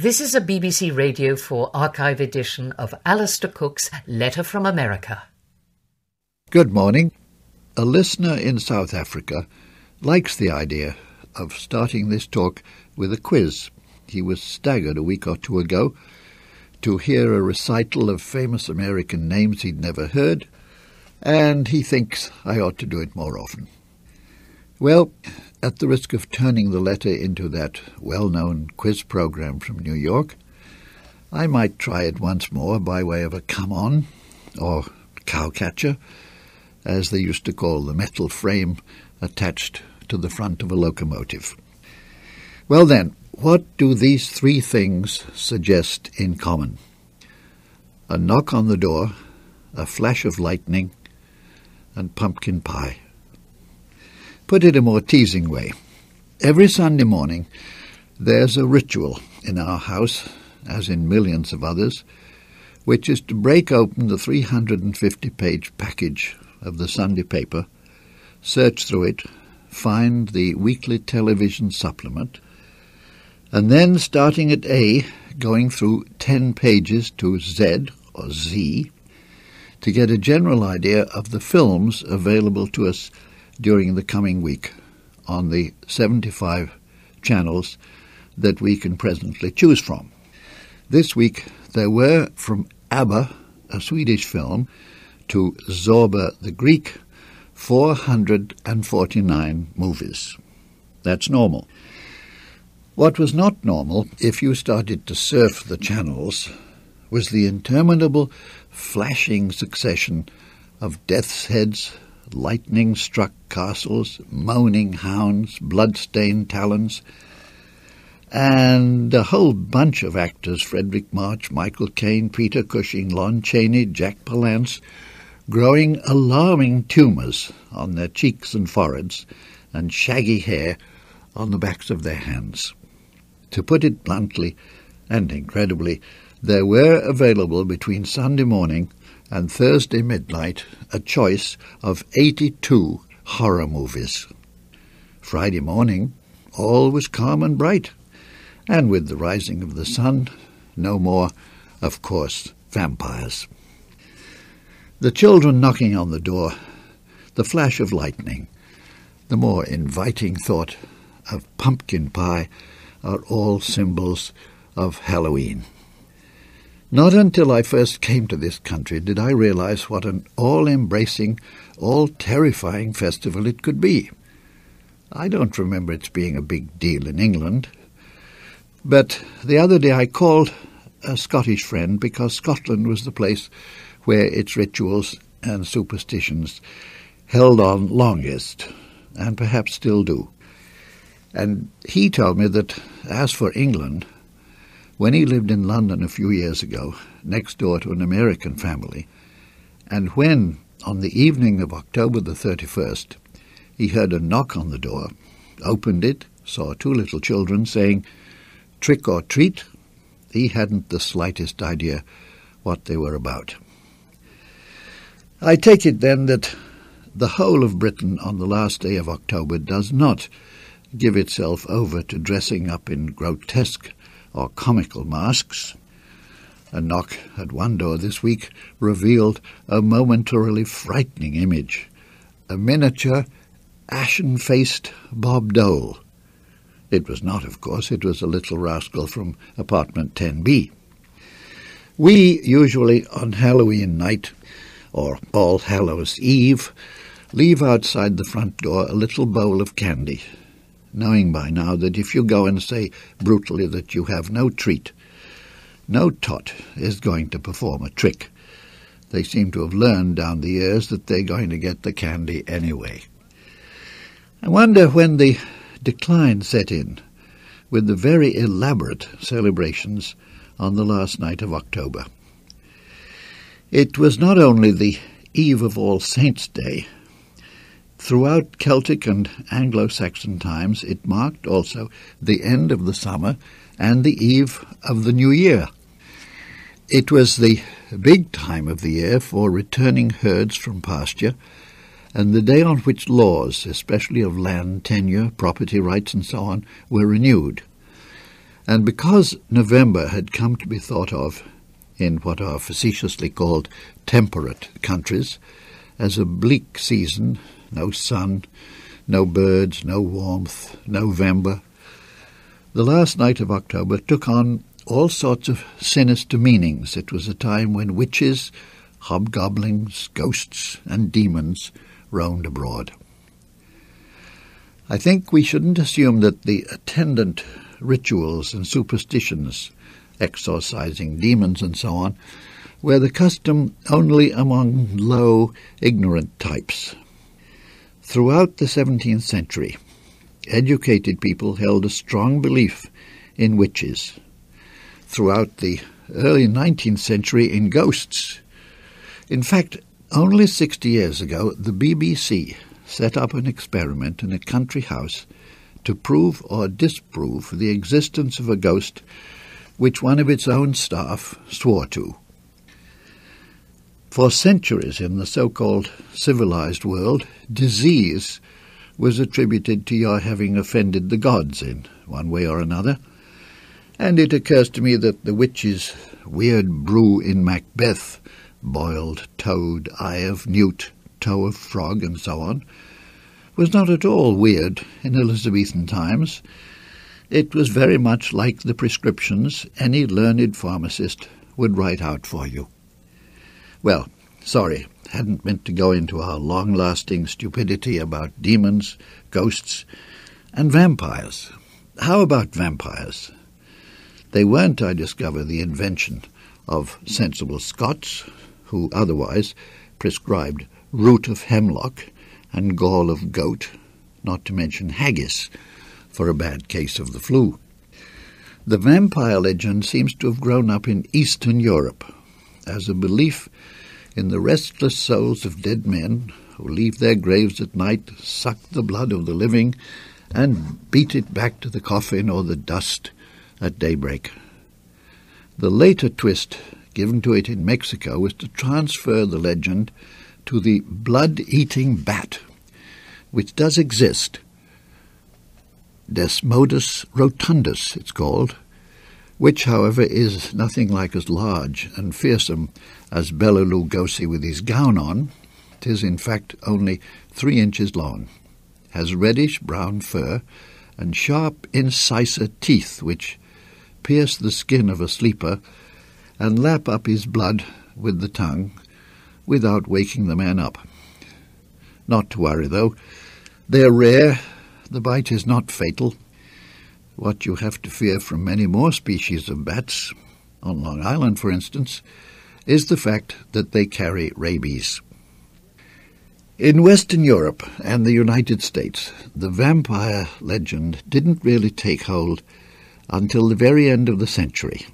This is a BBC Radio 4 archive edition of Alistair Cooke's Letter from America. Good morning. A listener in South Africa likes the idea of starting this talk with a quiz. He was staggered a week or two ago to hear a recital of famous American names he'd never heard, and he thinks I ought to do it more often. Well, at the risk of turning the letter into that well known quiz program from New York, I might try it once more by way of a come on, or cowcatcher, as they used to call the metal frame attached to the front of a locomotive. Well then, what do these three things suggest in common? A knock on the door, a flash of lightning, and pumpkin pie. Put it a more teasing way. Every Sunday morning, there's a ritual in our house, as in millions of others, which is to break open the 350 page package of the Sunday paper, search through it, find the weekly television supplement, and then starting at A, going through 10 pages to Z or Z, to get a general idea of the films available to us during the coming week on the 75 channels that we can presently choose from. This week there were from ABBA, a Swedish film, to Zorba the Greek, 449 movies. That's normal. What was not normal, if you started to surf the channels, was the interminable flashing succession of death's heads, lightning struck castles, moaning hounds, blood-stained talons, and a whole bunch of actors Fredric March, Michael Caine, Peter Cushing, Lon Chaney, Jack Palance growing alarming tumours on their cheeks and foreheads, and shaggy hair on the backs of their hands. To put it bluntly and incredibly, there were available between Sunday morning and Thursday midnight a choice of 82 horror movies. Friday morning, all was calm and bright, and with the rising of the sun, no more, of course, vampires. The children knocking on the door, the flash of lightning, the more inviting thought of pumpkin pie are all symbols of Halloween. Not until I first came to this country did I realize what an all-embracing, all-terrifying festival it could be. I don't remember its being a big deal in England. But the other day I called a Scottish friend because Scotland was the place where its rituals and superstitions held on longest, and perhaps still do. And he told me that as for England, when he lived in London a few years ago, next door to an American family, and when, on the evening of October the 31st, he heard a knock on the door, opened it, saw two little children saying, trick or treat, he hadn't the slightest idea what they were about. I take it then that the whole of Britain on the last day of October does not give itself over to dressing up in grotesque or comical masks. A knock at one door this week revealed a momentarily frightening image a miniature, ashen faced Bob Dole. It was not, of course, it was a little rascal from apartment 10B. We usually, on Halloween night, or All Hallows Eve, leave outside the front door a little bowl of candy knowing by now that if you go and say brutally that you have no treat, no tot is going to perform a trick. They seem to have learned down the years that they're going to get the candy anyway. I wonder when the decline set in with the very elaborate celebrations on the last night of October. It was not only the eve of All Saints' Day, Throughout Celtic and Anglo-Saxon times, it marked also the end of the summer and the eve of the new year. It was the big time of the year for returning herds from pasture, and the day on which laws, especially of land tenure, property rights, and so on, were renewed. And because November had come to be thought of in what are facetiously called temperate countries as a bleak season, no sun, no birds, no warmth, November, the last night of October took on all sorts of sinister meanings. It was a time when witches, hobgoblins, ghosts, and demons roamed abroad. I think we shouldn't assume that the attendant rituals and superstitions, exorcising demons and so on, were the custom only among low, ignorant types. Throughout the 17th century, educated people held a strong belief in witches. Throughout the early 19th century, in ghosts. In fact, only 60 years ago, the BBC set up an experiment in a country house to prove or disprove the existence of a ghost which one of its own staff swore to. For centuries in the so-called civilized world, disease was attributed to your having offended the gods in one way or another, and it occurs to me that the witch's weird brew in Macbeth, boiled toad, eye of newt, toe of frog, and so on, was not at all weird in Elizabethan times. It was very much like the prescriptions any learned pharmacist would write out for you. Well, sorry, hadn't meant to go into our long-lasting stupidity about demons, ghosts, and vampires. How about vampires? They weren't, I discover, the invention of sensible Scots, who otherwise prescribed root of hemlock and gall of goat, not to mention haggis, for a bad case of the flu. The vampire legend seems to have grown up in Eastern Europe as a belief in the restless souls of dead men who leave their graves at night, suck the blood of the living, and beat it back to the coffin or the dust at daybreak. The later twist given to it in Mexico was to transfer the legend to the blood-eating bat, which does exist. Desmodus rotundus, it's called, which, however, is nothing like as large and fearsome as Bela Lugosi with his gown on. It is, in fact, only three inches long, has reddish brown fur, and sharp incisor teeth which pierce the skin of a sleeper and lap up his blood with the tongue without waking the man up. Not to worry, though. They're rare. The bite is not fatal. What you have to fear from many more species of bats, on Long Island, for instance, is the fact that they carry rabies. In Western Europe and the United States, the vampire legend didn't really take hold until the very end of the century,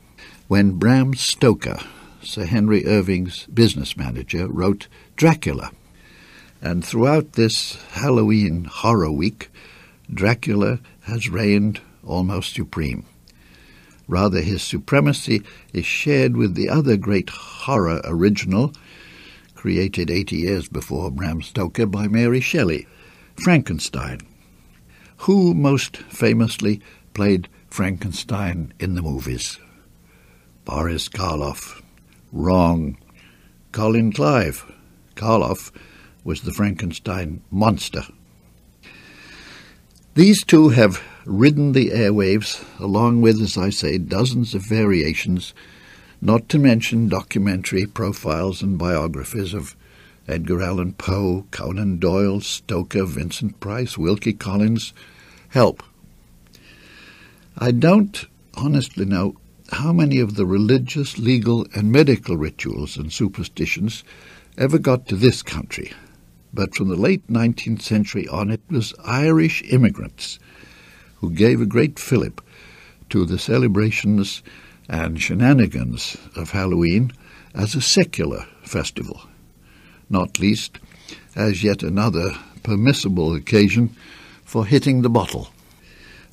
when Bram Stoker Sir Henry Irving's business manager, wrote Dracula. And throughout this Halloween horror week, Dracula has reigned almost supreme. Rather, his supremacy is shared with the other great horror original, created 80 years before Bram Stoker by Mary Shelley, Frankenstein. Who most famously played Frankenstein in the movies? Boris Karloff. Wrong. Colin Clive. Karloff was the Frankenstein monster. These two have ridden the airwaves, along with, as I say, dozens of variations, not to mention documentary profiles and biographies of Edgar Allan Poe, Conan Doyle, Stoker, Vincent Price, Wilkie Collins. Help. I don't honestly know how many of the religious, legal, and medical rituals and superstitions ever got to this country. But from the late 19th century on, it was Irish immigrants who gave a great fillip to the celebrations and shenanigans of Halloween as a secular festival, not least as yet another permissible occasion for hitting the bottle.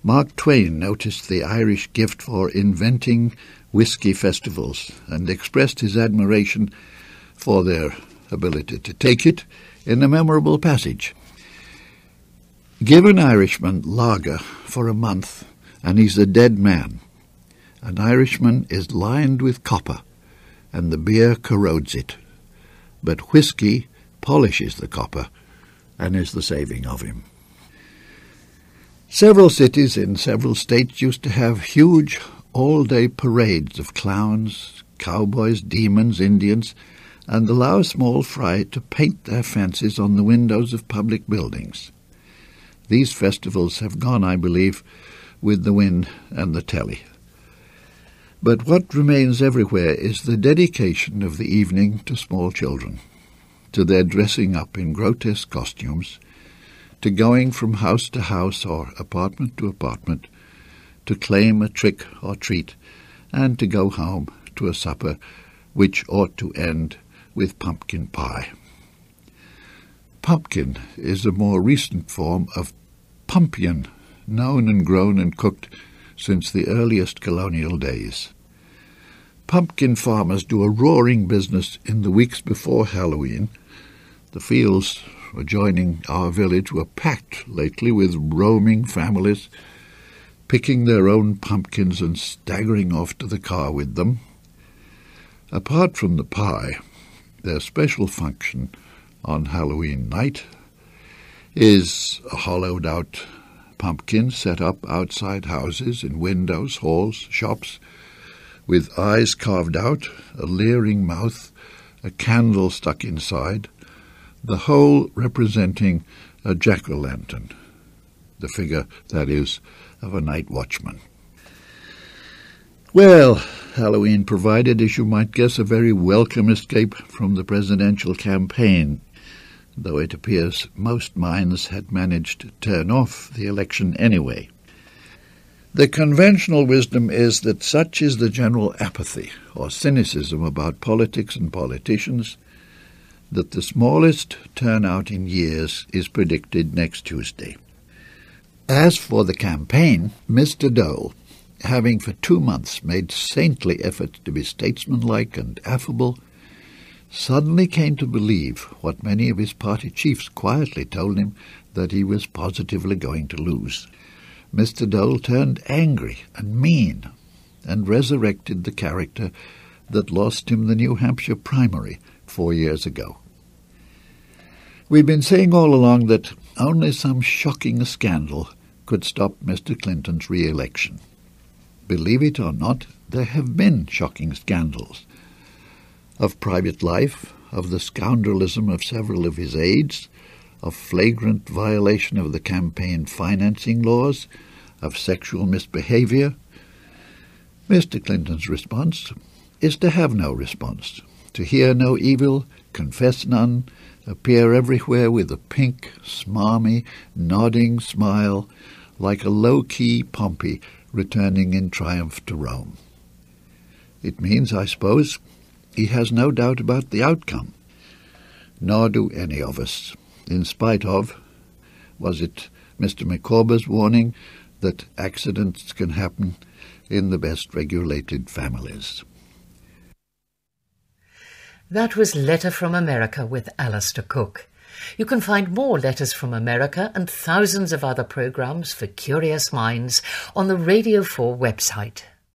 Mark Twain noticed the Irish gift for inventing whiskey festivals and expressed his admiration for their ability to take it in a memorable passage. Give an Irishman lager for a month, and he's a dead man. An Irishman is lined with copper, and the beer corrodes it. But whisky polishes the copper and is the saving of him. Several cities in several states used to have huge all-day parades of clowns, cowboys, demons, Indians, and allow a small fry to paint their fancies on the windows of public buildings. These festivals have gone, I believe, with the wind and the telly. But what remains everywhere is the dedication of the evening to small children, to their dressing up in grotesque costumes, to going from house to house or apartment to apartment, to claim a trick or treat, and to go home to a supper which ought to end with pumpkin pie. Pumpkin is a more recent form of pumpion, known and grown and cooked since the earliest colonial days. Pumpkin farmers do a roaring business in the weeks before Halloween. The fields adjoining our village were packed lately with roaming families, picking their own pumpkins and staggering off to the car with them. Apart from the pie, their special function on Halloween night is a hollowed out pumpkin set up outside houses, in windows, halls, shops, with eyes carved out, a leering mouth, a candle stuck inside, the whole representing a jack-o'-lantern, the figure, that is, of a night watchman. Well, Halloween provided, as you might guess, a very welcome escape from the presidential campaign though it appears most minds had managed to turn off the election anyway. The conventional wisdom is that such is the general apathy or cynicism about politics and politicians that the smallest turnout in years is predicted next Tuesday. As for the campaign, Mr. Dole, having for two months made saintly efforts to be statesmanlike and affable, suddenly came to believe what many of his party chiefs quietly told him that he was positively going to lose. Mr. Dole turned angry and mean and resurrected the character that lost him the New Hampshire primary four years ago. We've been saying all along that only some shocking scandal could stop Mr. Clinton's re-election. Believe it or not, there have been shocking scandals of private life, of the scoundrelism of several of his aides, of flagrant violation of the campaign financing laws, of sexual misbehavior. Mr. Clinton's response is to have no response, to hear no evil, confess none, appear everywhere with a pink, smarmy, nodding smile, like a low-key Pompey returning in triumph to Rome. It means, I suppose, he has no doubt about the outcome, nor do any of us, in spite of, was it Mr. Micawber's warning that accidents can happen in the best regulated families. That was Letter from America with Alistair Cooke. You can find more Letters from America and thousands of other programs for curious minds on the Radio 4 website.